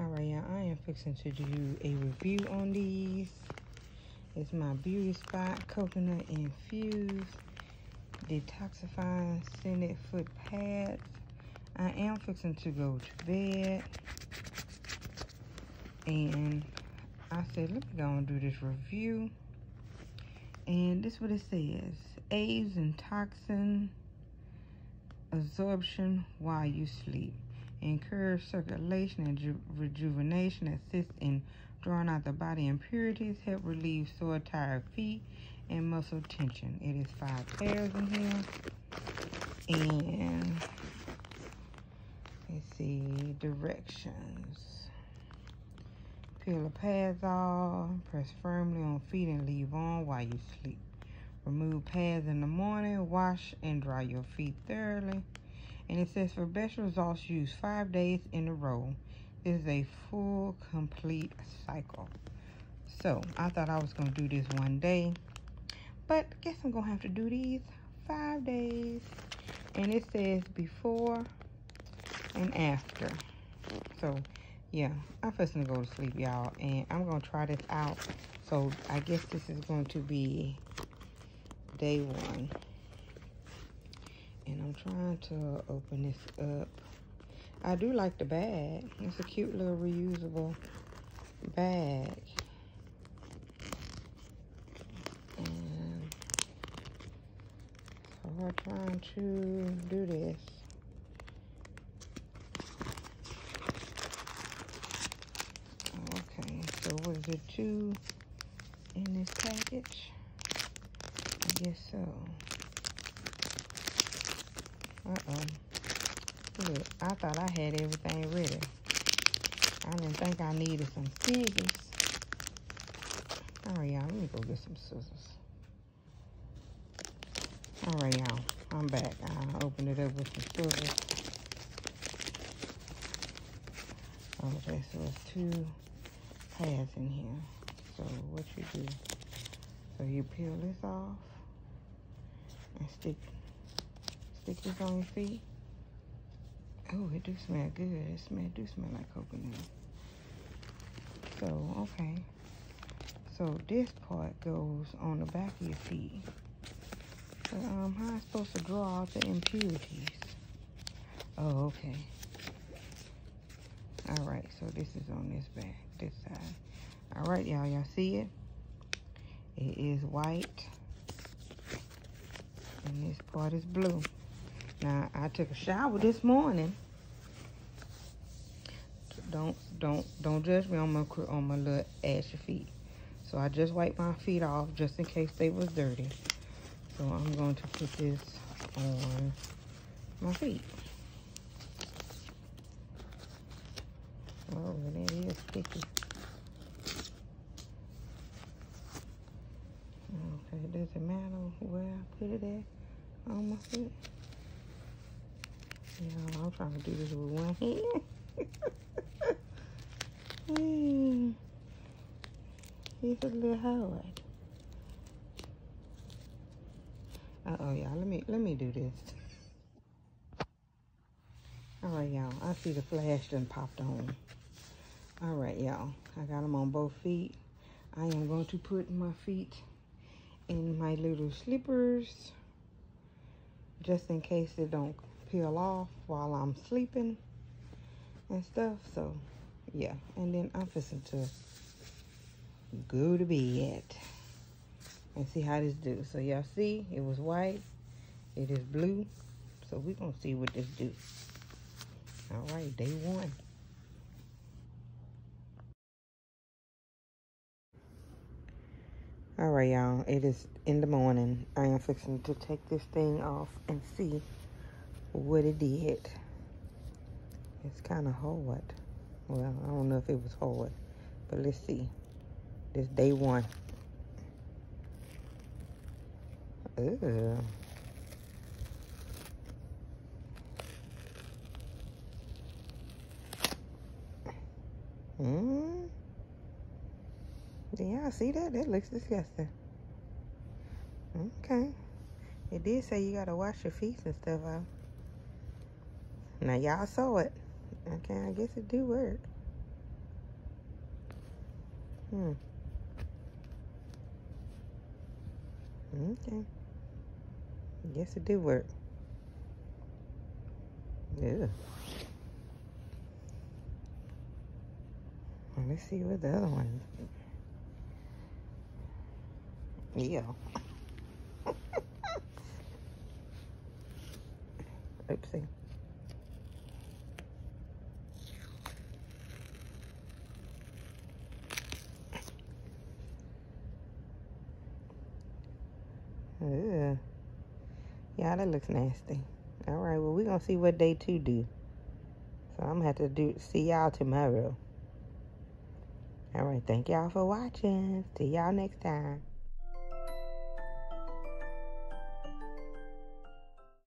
All right, y'all, I am fixing to do a review on these. It's my Beauty Spot Coconut Infused Detoxifying Scented Foot Pads. I am fixing to go to bed. And I said, let me go and do this review. And this is what it says. Aids and toxin absorption while you sleep encourage circulation and rejuvenation, assist in drawing out the body impurities, help relieve sore, tired feet, and muscle tension. It is five pairs in here. And let's see, directions. Peel the pads off, press firmly on feet and leave on while you sleep. Remove pads in the morning, wash and dry your feet thoroughly. And it says for best results, use five days in a row. This is a full, complete cycle. So I thought I was going to do this one day. But I guess I'm going to have to do these five days. And it says before and after. So, yeah, I'm first going to go to sleep, y'all. And I'm going to try this out. So, I guess this is going to be day one and I'm trying to open this up. I do like the bag. It's a cute little reusable bag. And so we're trying to do this. Okay, so was it two in this package? I guess so. Uh-oh. Look, I thought I had everything ready. I didn't think I needed some scissors. All right, y'all, let me go get some scissors. All right, y'all, I'm back. I opened it up with some scissors. Okay, so it's two pads in here. So what you do, so you peel this off and stick stick this on your feet. Oh, it do smell good. It smell do smell like coconut. So, okay. So this part goes on the back of your feet. So, um, how am I supposed to draw out the impurities? Oh, okay. All right, so this is on this back, this side. All right, y'all, y'all see it? It is white, and this part is blue. Now, I took a shower this morning. Don't don't don't judge me on my on my little ashy feet. So I just wiped my feet off just in case they was dirty. So I'm going to put this on my feet. Oh, that is sticky. Okay, it matter where I put it at on my feet? Y'all, I'm trying to do this with one hand. It's a little hard. Uh-oh, y'all. Let me let me do this. All right, y'all. I see the flash done popped on. All right, y'all. I got them on both feet. I am going to put my feet in my little slippers just in case they don't peel off while I'm sleeping and stuff. So, yeah. And then I'm fixing to go to bed and see how this do. So, y'all see, it was white. It is blue. So, we're going to see what this do. All right, day one. All right, y'all. It is in the morning. I am fixing to take this thing off and see what it did. It's kind of hard. Well, I don't know if it was hard, but let's see. This day one. Ugh. Hmm. Yeah, see that? That looks disgusting. Okay. It did say you gotta wash your feet and stuff out. Now y'all saw it. Okay, I guess it do work. Hmm. Okay. Guess it did work. Yeah. Well, let's see what the other one. Yeah. Oopsie. Yeah, that looks nasty. All right, well, we're going to see what day two do. So I'm going to have to do see y'all tomorrow. All right, thank y'all for watching. See y'all next time.